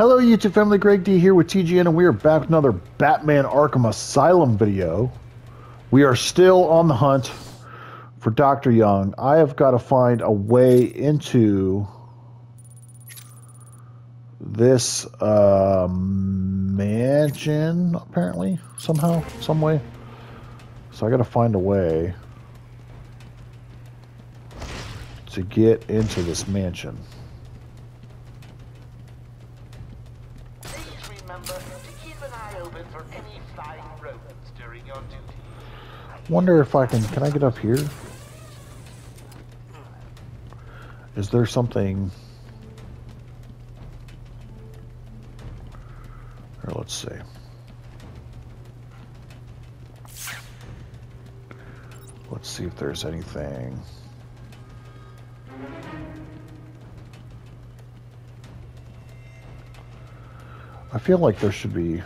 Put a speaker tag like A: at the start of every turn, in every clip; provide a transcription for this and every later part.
A: Hello, YouTube family. Greg D here with TGN, and we are back with another Batman Arkham Asylum video. We are still on the hunt for Dr. Young. I have got to find a way into this uh, mansion, apparently, somehow, some way. So I got to find a way to get into this mansion.
B: Please remember to keep an eye open for any flying rodents during your duty.
A: Wonder if I can. Can I get up here? Is there something? Or let's see. Let's see if there's anything. I feel like there should be.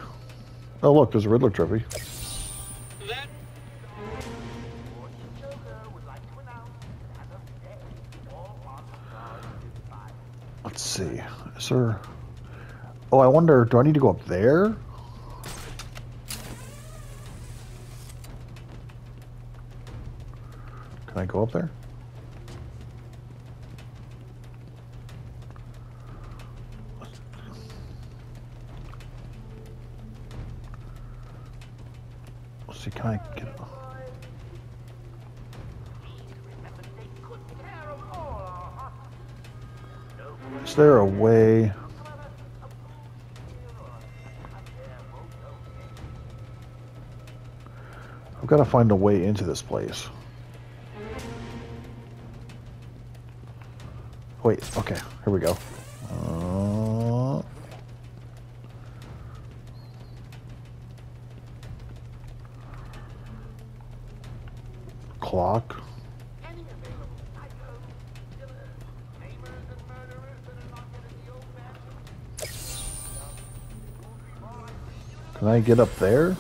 A: Oh, look, there's a Riddler trophy. Let's see. Is there... Oh, I wonder, do I need to go up there? Can I go up there? Find a way into this place. Wait, okay, here we go. Uh, clock. Can I get up there?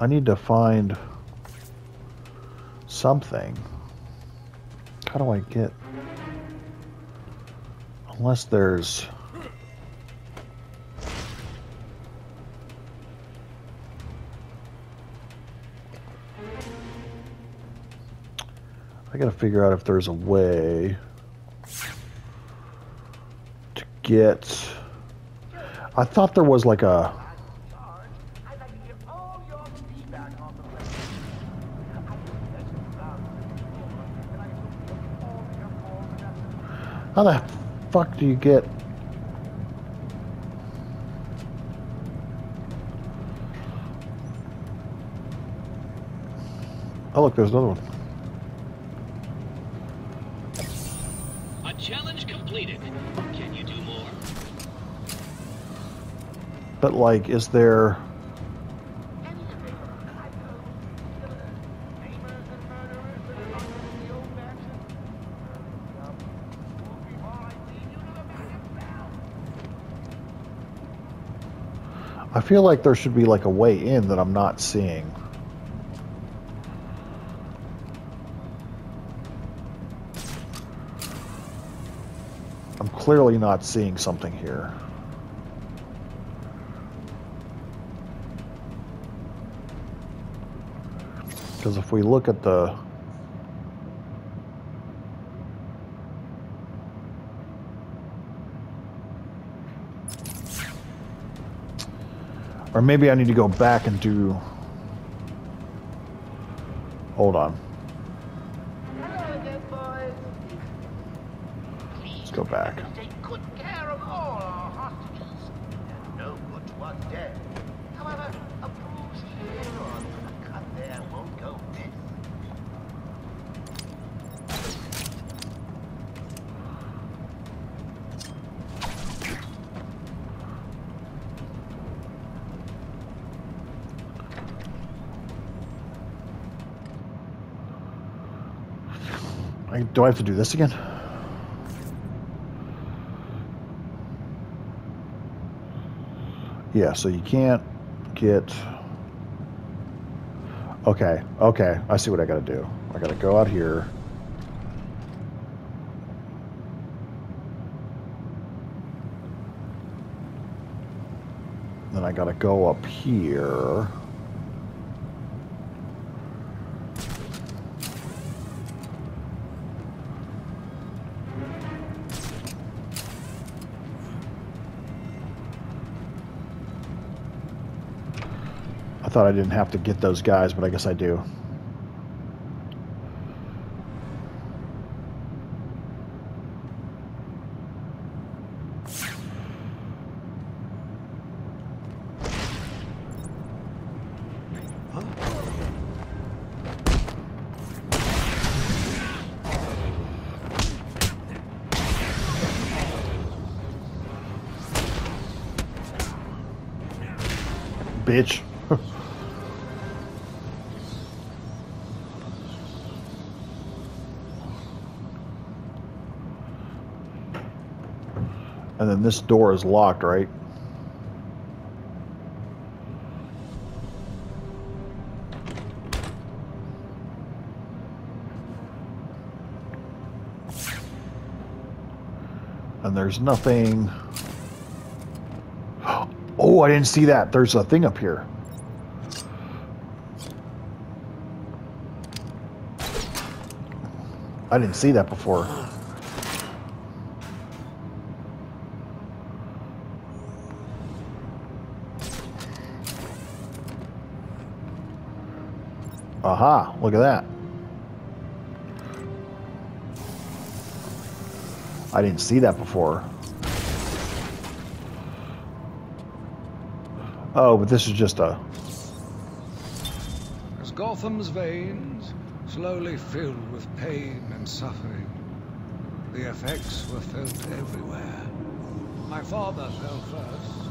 A: I need to find something. How do I get? Unless there's. I gotta figure out if there's a way to get. I thought there was like a.
B: charge, I'd like to hear all your feedback on the plan. I think that's your ground. And I hope you all become more productive.
A: How the fuck do you get? Oh look, there's another one.
C: a challenge completed. Can you do more?
A: But like, is there?
B: Any available psychos, killers, tamers, and murderers that are not yet in the old mansion. Before I lead you to the magic bell.
A: I feel like there should be like a way in that I'm not seeing. I'm clearly not seeing something here. Because if we look at the Or maybe I need to go back and do. Hold on. I, do I have to do this again? Yeah, so you can't get... Okay, okay, I see what I gotta do. I gotta go out here. Then I gotta go up here. Thought I didn't have to get those guys, but I guess I do. Bitch. and then this door is locked, right? And there's nothing. Oh, I didn't see that. There's a thing up here. I didn't see that before. Aha, look at that. I didn't see that before. Oh, but this is just a...
D: As Gotham's veins slowly filled with pain and suffering, the effects were felt everywhere. My father fell first,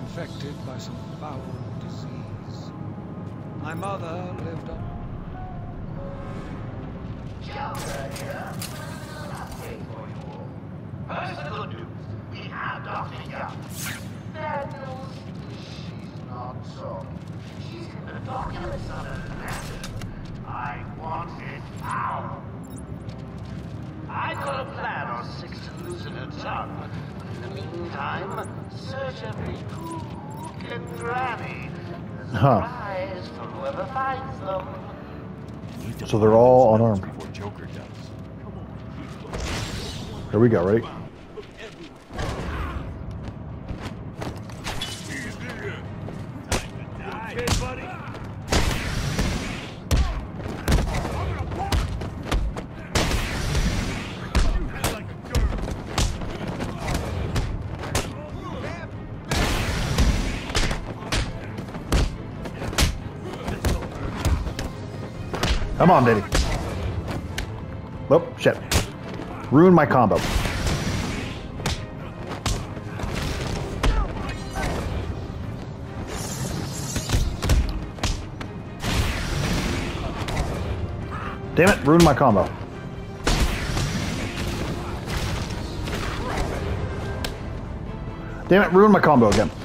D: infected by some foul disease. My mother lived on.
B: We have Dr. Bad news. She's not so. The documents. I want it. I got a plan on six her tongue. In the meantime, and granny.
A: Huh.
B: prize for whoever finds them.
A: So they're all unarmed. Here we go, right? Come on, baby. Oh, shit. Ruined my combo. Damn it, ruined my combo. Damn it, ruined my combo again.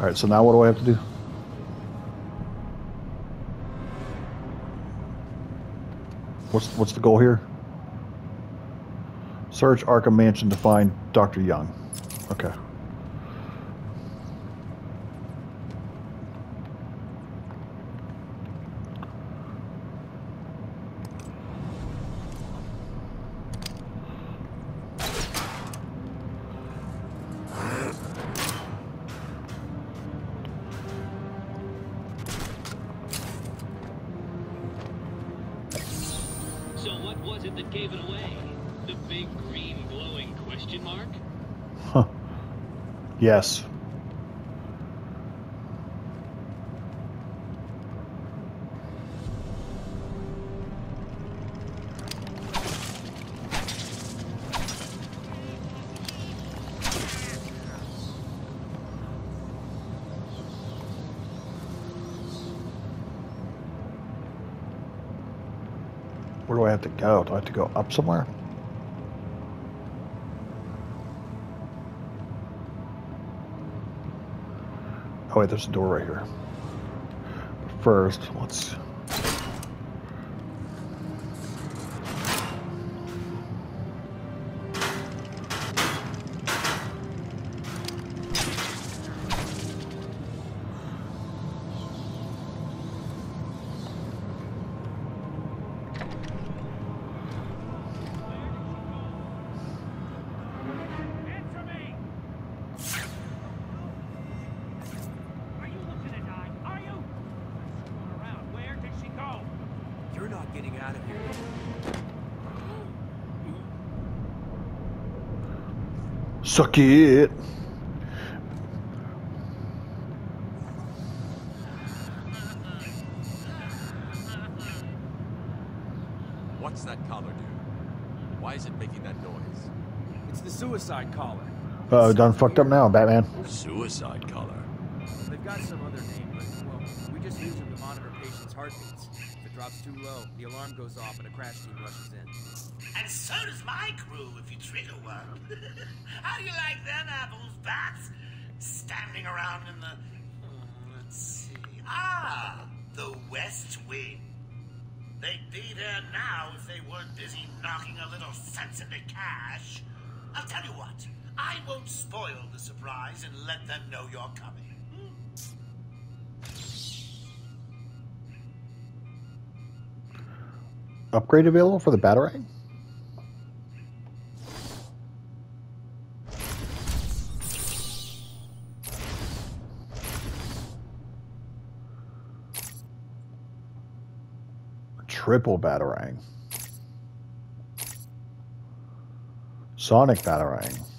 A: Alright, so now what do I have to do? What's what's the goal here? Search Arkham Mansion to find Dr. Young. Okay.
C: Question mark?
A: Huh. Yes. Where do I have to go? Do I have to go up somewhere? There's a door right here. First, let's Suck it.
E: What's that collar do? Why is it making that noise?
F: It's the suicide collar.
A: Uh oh, done fucked up now, Batman.
E: Suicide collar.
F: They've got some other name, but well, we just use them to monitor patients' heartbeats. Drops too low, the alarm goes off and a crash team rushes in.
B: And so does my crew if you trigger one. How do you like them apples, bats? Standing around in the. hmm, Let's see. Ah, the West Wing. They'd be there now if they weren't busy knocking a little sense into Cash. I'll tell you what, I won't spoil the surprise and let them know you're coming.
A: Upgrade available for the Batarang? Triple Batarang. Sonic Batarang.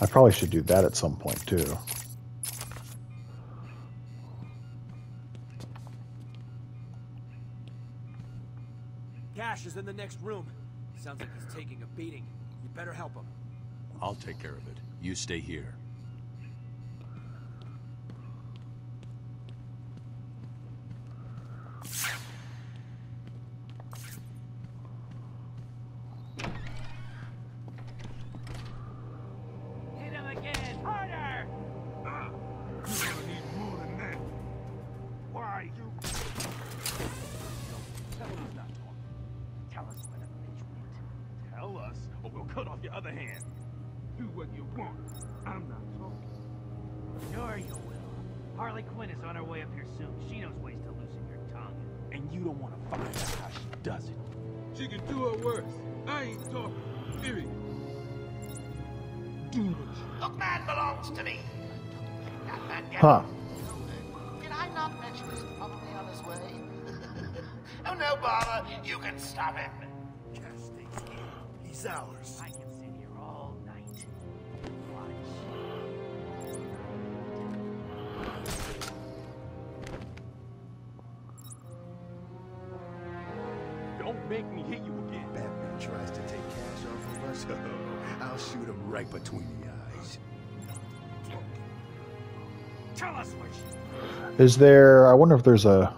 A: I probably should do that at some point too.
F: Cash is in the next room. Sounds like he's taking a beating. You better help him.
E: I'll take care of it. You stay here.
G: Find out how she does it. She can do it worse. I ain't talking. Period. Do what you
B: Look, man belongs to me. That man get
A: Huh.
B: Did I not mention he's probably on his way? oh, no bother. You can stop him.
G: Cash stays here. He's ours.
H: Right between the eyes.
B: Tell us where she
A: Is there? I wonder if there's a.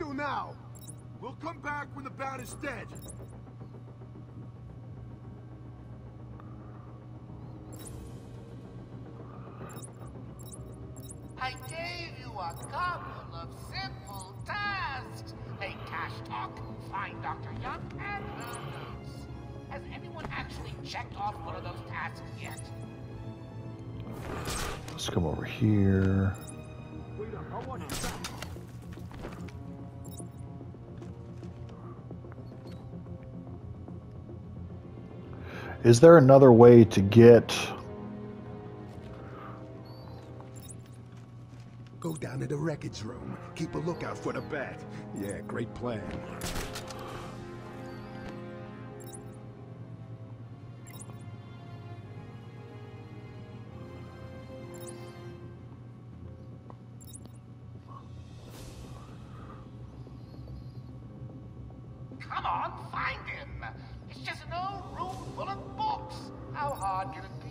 G: do we do now? We'll come back when the bat is dead.
B: I gave you a couple of simple tasks. Make Cash talk, find Dr. Young, and her. Has anyone actually checked off one of those tasks yet?
A: Let's come over here.
G: Wait up,
A: Is there another way to get?
H: Go down to the wreckage room. Keep a lookout for the bat. Yeah, great plan.
B: Come on, find him. It's just an old room full of books. How hard can it be?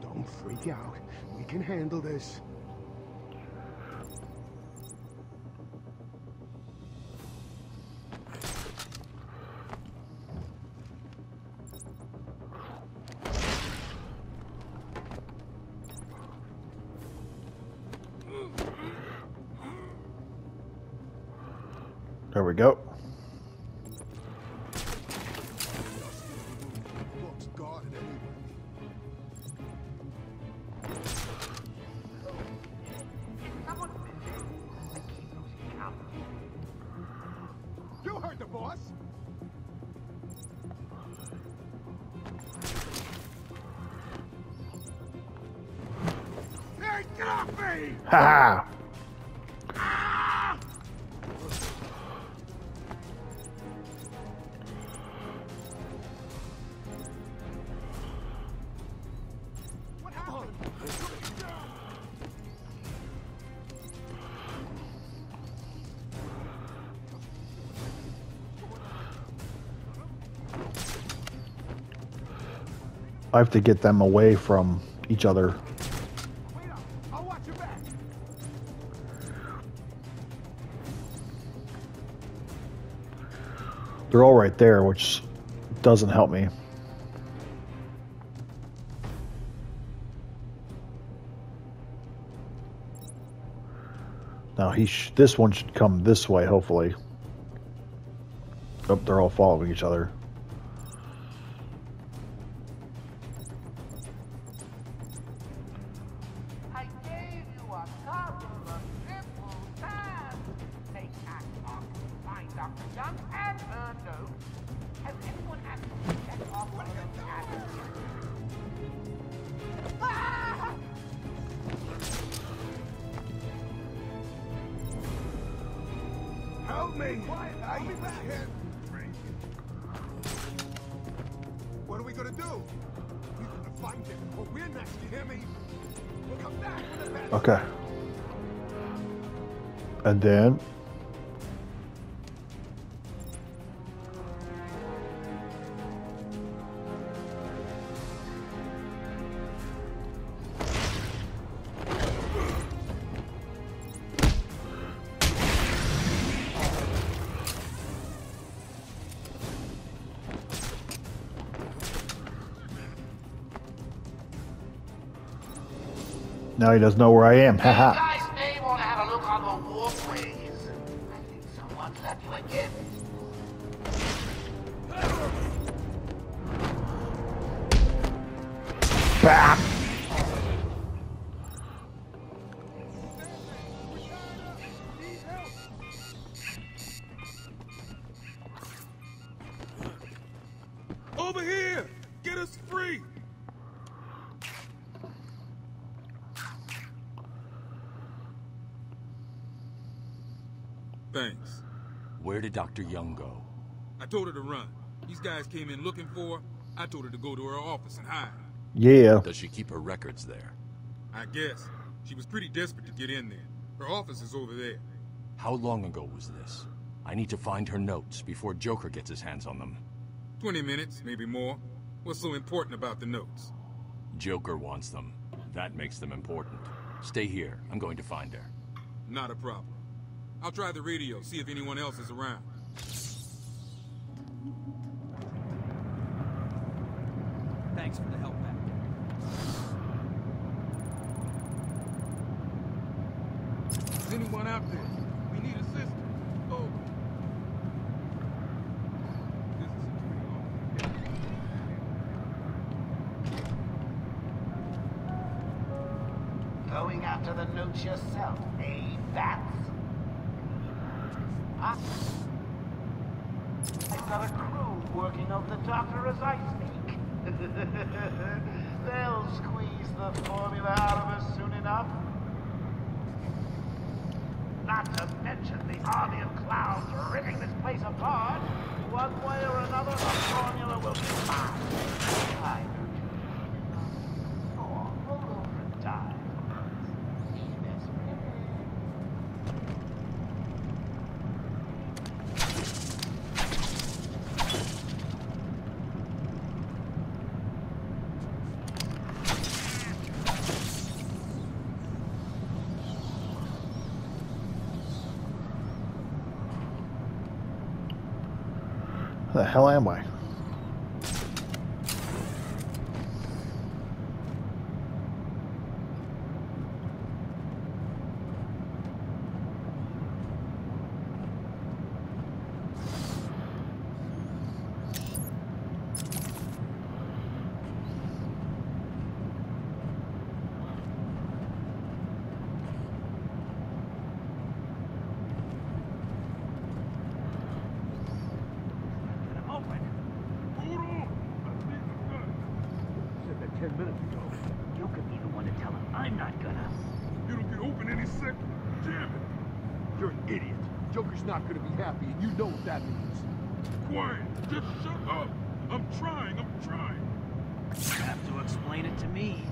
H: Don't freak out. We can handle this.
B: I
A: have to get them away from each other. They're all right there, which doesn't help me. Now he this one should come this way, hopefully. Oh, they're all following each other.
H: Me! I'll be back. What are we gonna do? We're gonna find him, or we're next. You hear me? We'll come back with a.
A: Okay. And then Now he doesn't know where I am.
B: You
A: Haha.
B: guys may want to have a look on the walkways. I think someone left you a gift.
G: Over here! Get us free! Thanks.
E: Where did Dr. Young go?
G: I told her to run. These guys came in looking for her. I told her to go to her office and hide.
A: Yeah.
E: Does she keep her records there?
G: I guess. She was pretty desperate to get in there. Her office is over there.
E: How long ago was this? I need to find her notes before Joker gets his hands on them.
G: 20 minutes, maybe more. What's so important about the notes?
E: Joker wants them. That makes them important. Stay here. I'm going to find her.
G: Not a problem. I'll try the radio, see if anyone else is around.
F: Thanks for the help back.
G: Is anyone out there? We need assistance. Oh. This is security
B: Going after the notes yourself, eh, Bats? I've got a crew working on the doctor as I speak. They'll squeeze the formula out of us soon enough. Not to mention the army of clowns ripping this place apart. One way or another, the formula will be mine. I urge you to go on, roll over and die. Yes,
A: The hell am I?
G: Hold on. I think I'm done.
B: Said that ten minutes ago. You could be the one to tell him I'm not gonna.
G: It'll get open any second. Damn it.
H: You're an idiot. Joker's not gonna be happy, and you know what that means.
G: Quiet. Just shut up. I'm trying. I'm trying.
F: You have to explain it to me.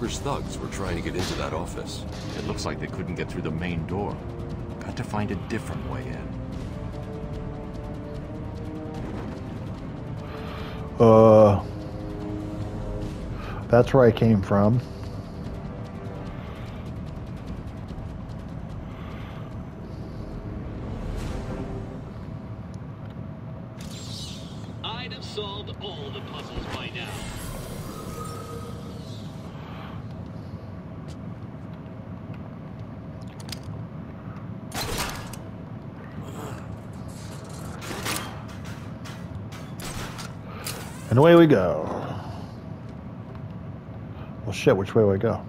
E: Joker's thugs were trying to get into that office. It looks like they couldn't get through the main door. Got to find a different way in.
A: Uh, that's where I came from.
C: I'd have solved all the puzzles by now.
A: And away we go. Well, shit, which way do I go?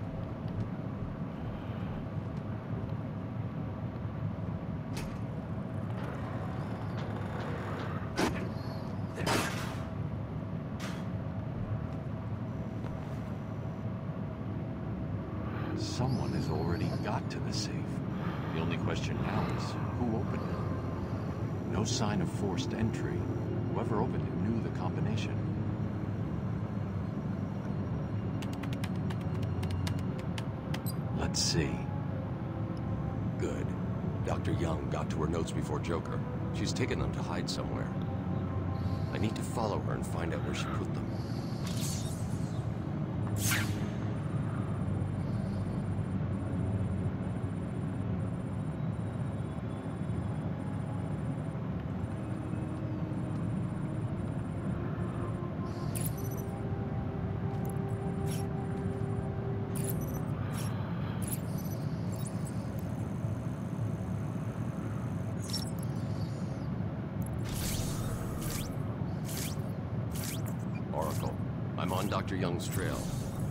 E: Young's trail.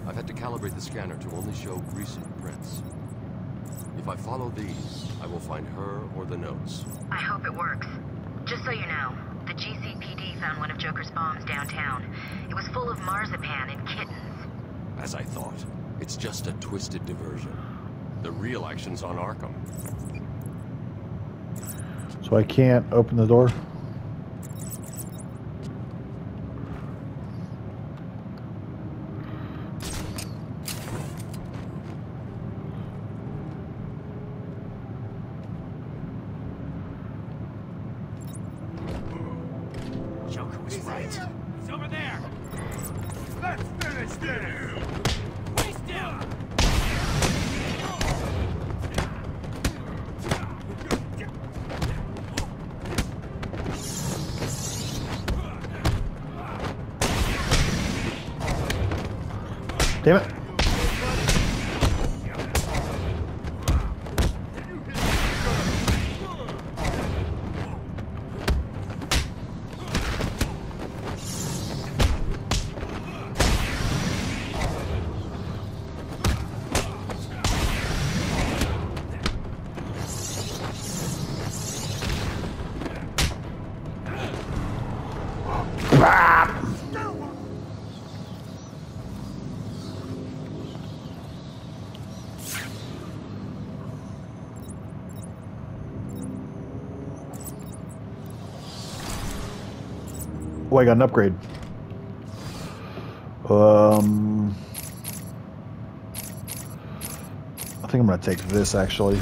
E: I've had to calibrate the scanner to only show recent prints. If I follow these, I will find her or the notes.
I: I hope it works. Just so you know, the GCPD found one of Joker's bombs downtown. It was full of marzipan and kittens.
E: As I thought, it's just a twisted diversion. The real action's on Arkham.
A: So I can't open the door? 们。I got an upgrade. Um, I think I'm gonna take this actually.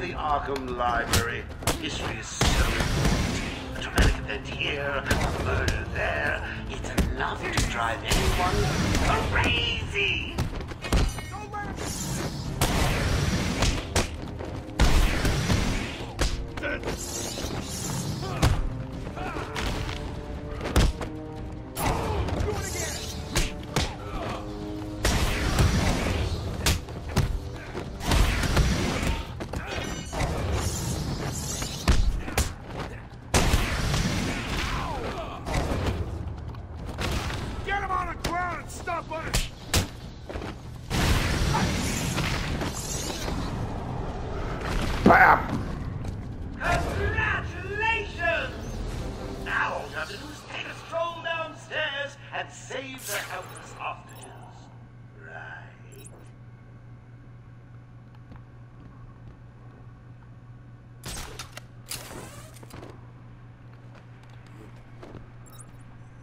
B: The Arkham Library. History is so important. A dramatic event here, a murder there. It's enough to drive anyone crazy.
H: Don't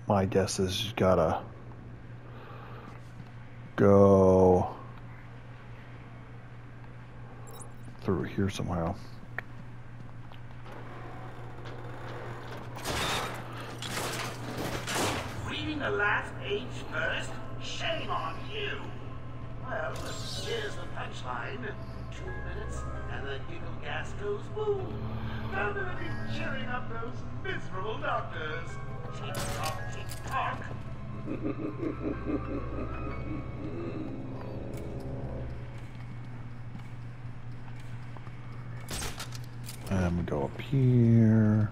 A: My guess is you gotta go through here somehow.
B: Reading the last page first? Shame on you! Well, here's the punchline. Two minutes, and the giggle gas goes boom. Permanently cheering up those miserable doctors.
A: And we go up here.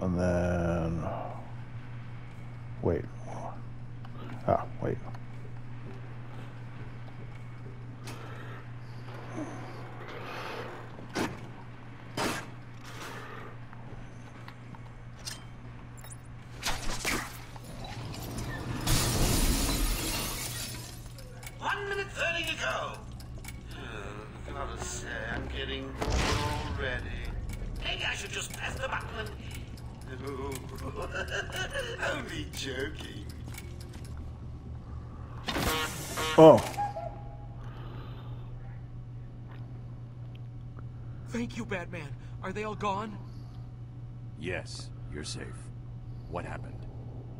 A: And then. Wait. Ah, wait.
B: One minute thirty to go. gotta say, I'm getting bored already. Maybe I should just press the button and... No, only joking.
A: Oh,
F: Thank you, Batman. Are they all gone?
E: Yes, you're safe. What happened?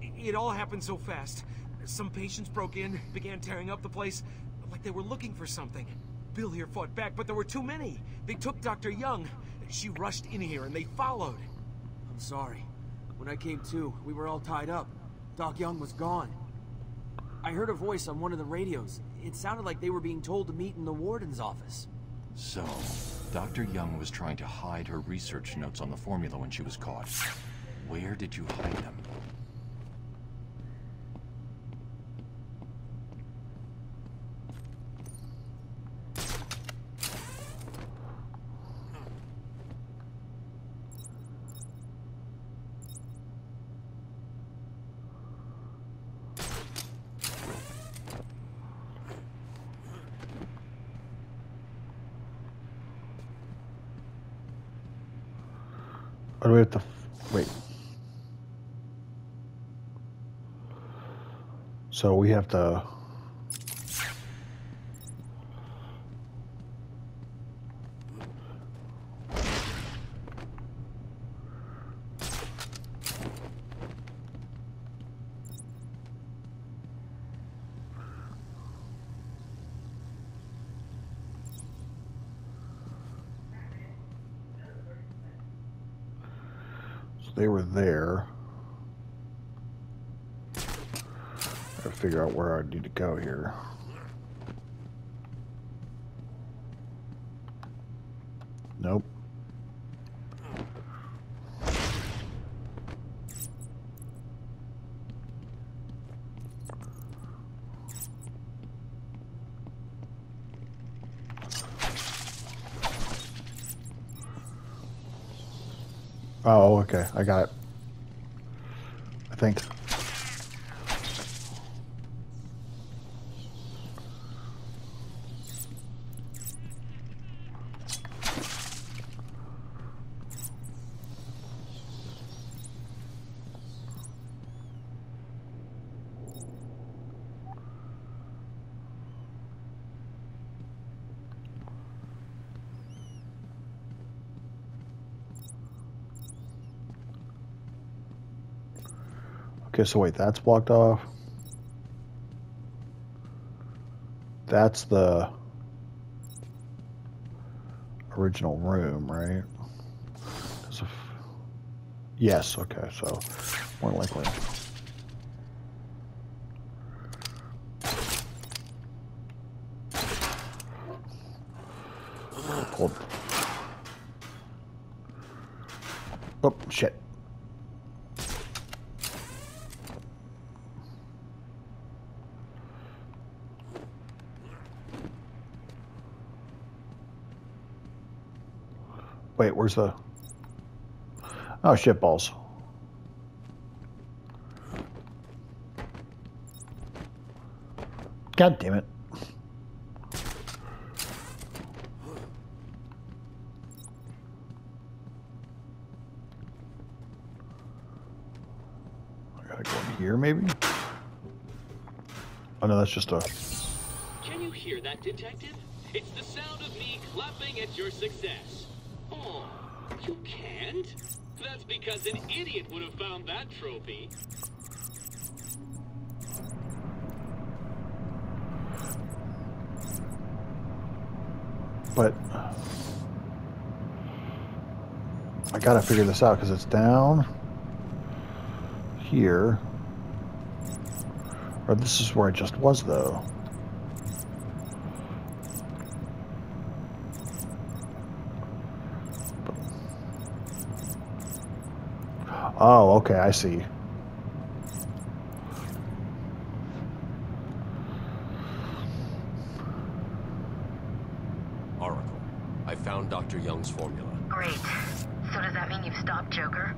F: It all happened so fast. Some patients broke in, began tearing up the place, like they were looking for something. Bill here fought back, but there were too many. They took Dr. Young. She rushed in here and they followed. I'm sorry. When I came to, we were all tied up. Doc Young was gone. I heard a voice on one of the radios. It sounded like they were being told to meet in the warden's office.
E: So, Dr. Young was trying to hide her research notes on the formula when she was caught. Where did you hide them?
A: Or do we have to wait? So we have to. So they were there. Gotta figure out where I need to go here. Nope. Oh, okay. I got it. I think. Okay, so wait, that's blocked off. That's the original room, right? Yes, okay, so more likely. Hold. Oh, shit. Wait, where's the... Oh, shit balls. God damn it. I gotta go in here, maybe? Oh, no, that's just a...
C: Can you hear that, detective? It's the sound of me clapping at your success. Oh, you can't? That's because an idiot would have found that trophy.
A: But... I gotta figure this out, because it's down... Here... Or this is where I just was, though. Oh, okay, I see.
E: Oracle, I found Dr. Young's formula.
I: Great. So does that mean you've stopped Joker?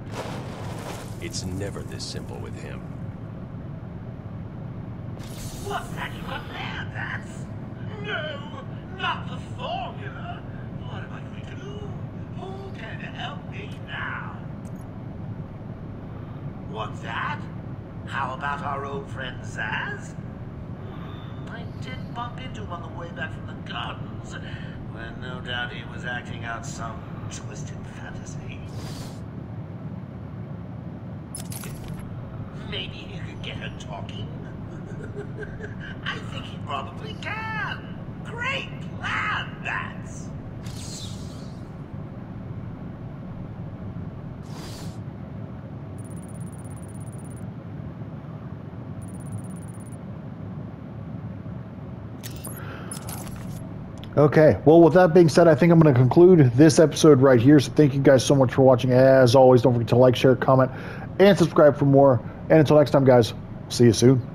E: It's never this simple with him.
B: What's that you got there, Bats? No! Not the formula. What am I going to do? Who can help me now? What's that? How about our old friend Zsasz? I did bump into him on the way back from the gardens, when no doubt he was acting out some twisted fantasy. Maybe he could get her talking. I think he probably can. Great plan, Bats.
A: Okay. Well, with that being said, I think I'm going to conclude this episode right here. So thank you guys so much for watching. As always, don't forget to like, share, comment, and subscribe for more. And until next time, guys, see you soon.